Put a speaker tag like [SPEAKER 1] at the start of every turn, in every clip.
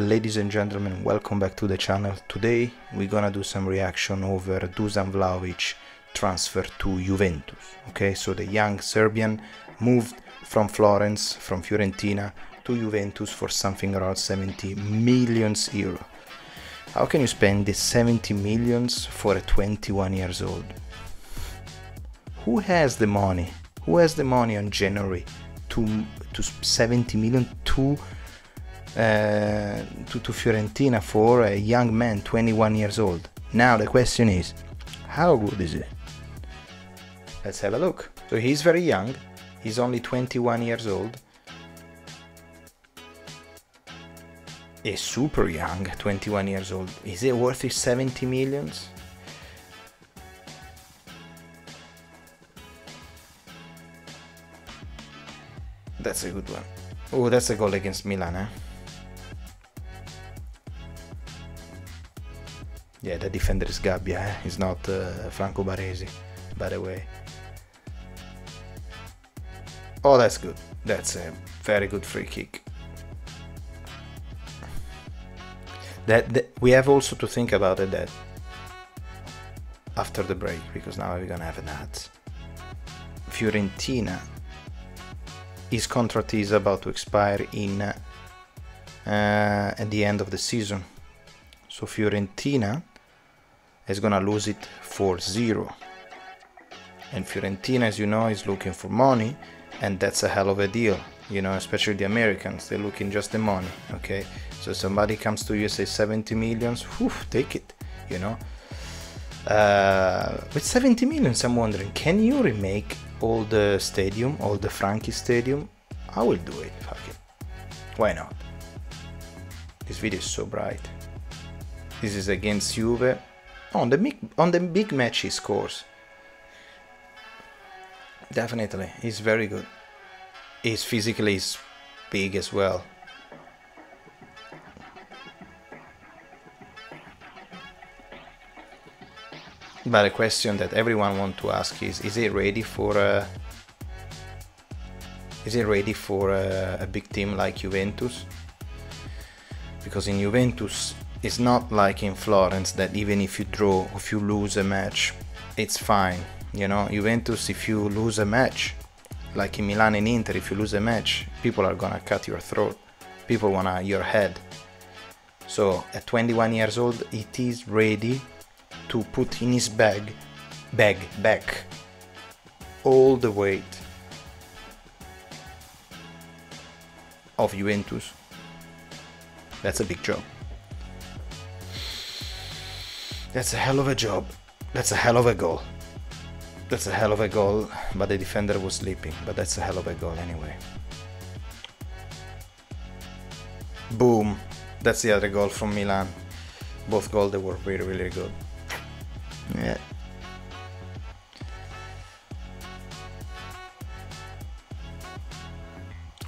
[SPEAKER 1] Ladies and gentlemen, welcome back to the channel. Today we're gonna do some reaction over Dusan Vlahovic transfer to Juventus. Okay, so the young Serbian moved from Florence, from Fiorentina to Juventus for something around 70 millions euro. How can you spend the 70 millions for a 21 years old? Who has the money? Who has the money on January to to 70 million to uh, to, to Fiorentina for a young man, 21 years old? Now the question is, how good is it? Let's have a look. So he's very young. He's only 21 years old. He's super young, 21 years old. Is it worth his 70 millions? That's a good one. Oh, that's a goal against Milan, eh? Yeah, the defender is Gabbia, eh? He's not uh, Franco Baresi, by the way. Oh, that's good. That's a very good free kick. That, that, we have also to think about it that after the break, because now we're gonna have an ad. Fiorentina, his contract is about to expire in uh, at the end of the season. So Fiorentina is gonna lose it for zero. And Fiorentina, as you know, is looking for money and that's a hell of a deal you know especially the americans. They're looking just the money okay? So somebody comes to you say 70 millions whew, take it you know? Uh, with 70 millions i'm wondering can you remake all the stadium all the Franchi stadium? I will do it fuck it. Why not? This video is so bright. This is against juve on the big on the big match he scores Definitely, he's very good. He's physically he's big as well. But a question that everyone wants to ask is: Is he ready for a? Is he ready for a, a big team like Juventus? Because in Juventus, it's not like in Florence that even if you draw, if you lose a match, it's fine you know, Juventus, if you lose a match, like in Milan and Inter, if you lose a match, people are gonna cut your throat. People wanna your head. So at 21 years old, it is ready to put in his bag, bag back, all the weight of Juventus. That's a big job. That's a hell of a job. That's a hell of a goal. That's a hell of a goal, but the defender was sleeping, but that's a hell of a goal anyway. Boom! That's the other goal from Milan. Both goals they were really really good. Yeah.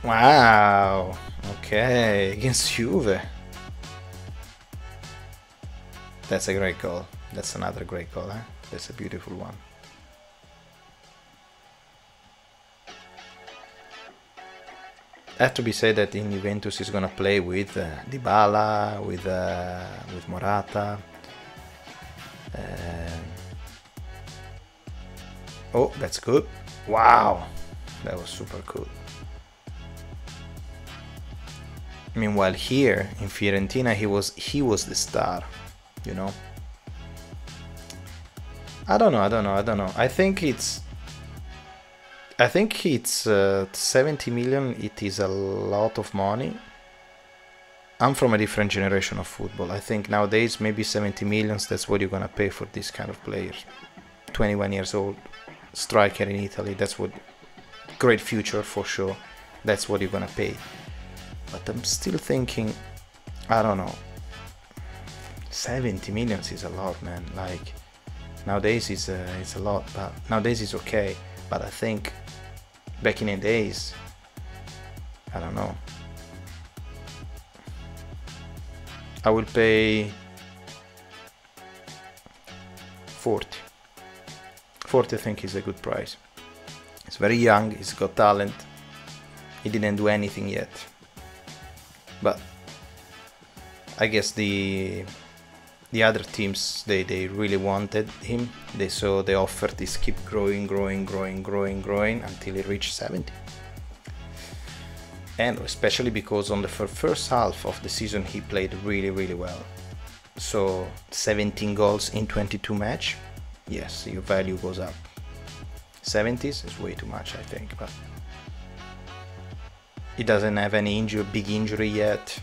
[SPEAKER 1] Wow! Okay, against Juve. That's a great goal. That's another great goal, eh? That's a beautiful one. have to be said that in Juventus is gonna play with uh, Dybala, with uh, with Morata. Uh, oh, that's good! Wow, that was super cool. Meanwhile, here in Fiorentina, he was he was the star, you know. I don't know. I don't know. I don't know. I think it's I think it's uh, 70 million, it is a lot of money. I'm from a different generation of football. I think nowadays maybe 70 millions, that's what you're gonna pay for this kind of players. 21 years old, striker in Italy, that's what, great future for sure. That's what you're gonna pay. But I'm still thinking, I don't know, 70 millions is a lot, man. Like, nowadays it's, uh, it's a lot, but nowadays it's okay. But I think back in the days. I don't know. I will pay 40. 40 I think is a good price. He's very young, he's got talent. He didn't do anything yet. But I guess the the other teams they, they really wanted him. They saw the offer this keep growing, growing, growing, growing, growing until he reached 70. And especially because on the first half of the season he played really really well. So 17 goals in 22 match. Yes, your value goes up. 70s is way too much I think, but he doesn't have any injury, big injury yet.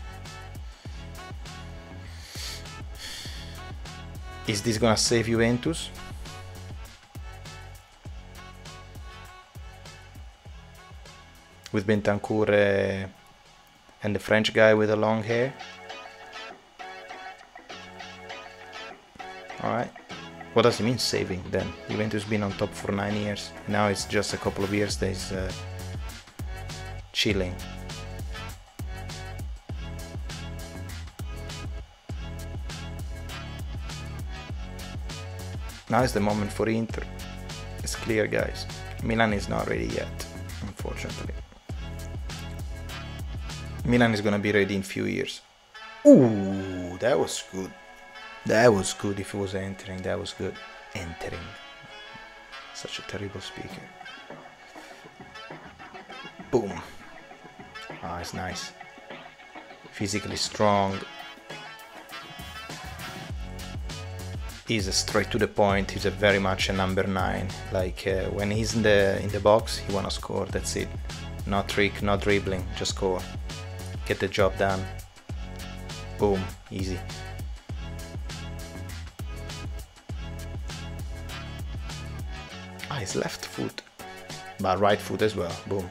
[SPEAKER 1] Is this gonna save Juventus? With Bentancur uh, and the French guy with the long hair. Alright. What does it mean saving then? Juventus been on top for 9 years. Now it's just a couple of years that is uh, chilling. Now is the moment for Inter. It's clear, guys. Milan is not ready yet, unfortunately. Milan is gonna be ready in few years. Ooh, that was good. That was good if it was entering. That was good. Entering. Such a terrible speaker. Boom. Ah, it's nice. Physically strong, he's straight to the point. He's a very much a number nine. Like uh, when he's in the in the box, he wanna score. That's it. No trick, no dribbling, just score. Get the job done. Boom, easy. Ah, his left foot, but right foot as well. Boom.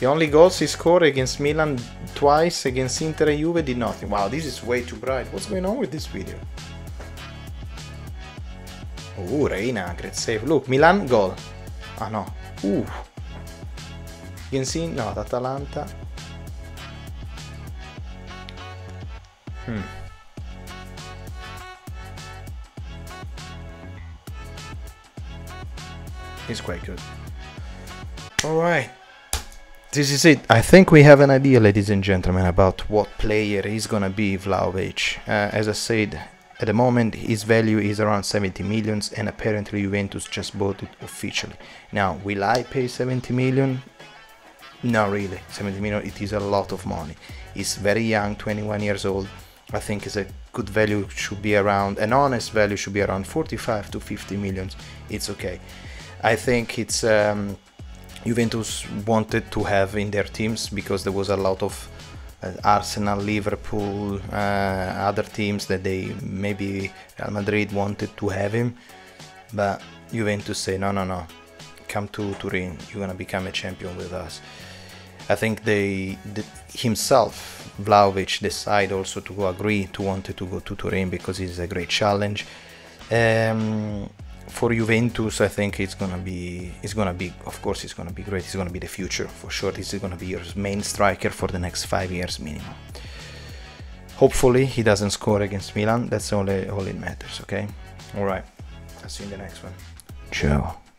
[SPEAKER 1] The only goals he scored against Milan twice, against Inter and Juve did nothing. Wow, this is way too bright. What's going on with this video? Ooh, Reina, great save. Look, Milan goal. Ah no. Ooh. You can see, no, Atalanta. Hmm. He's quite good. Alright this is it. I think we have an idea, ladies and gentlemen, about what player is gonna be Vlahovic. Uh, as I said, at the moment his value is around 70 millions and apparently Juventus just bought it officially. Now, will I pay 70 million? No, really. 70 million, it is a lot of money. He's very young, 21 years old. I think is a good value should be around, an honest value should be around 45 to 50 millions. It's okay. I think it's um, Juventus wanted to have in their teams because there was a lot of uh, Arsenal, Liverpool, uh, other teams that they maybe Real Madrid wanted to have him, but Juventus say no, no, no, come to Turin, you're gonna become a champion with us. I think they, the, himself, Vlahovic, decide also to agree to wanted to go to Turin because it's a great challenge. Um, for Juventus, I think it's gonna be it's gonna be of course it's gonna be great. It's gonna be the future for sure. This is gonna be your main striker for the next five years minimum. Hopefully he doesn't score against Milan. That's all all it matters. Okay. All right. I'll see you in the next one. Ciao.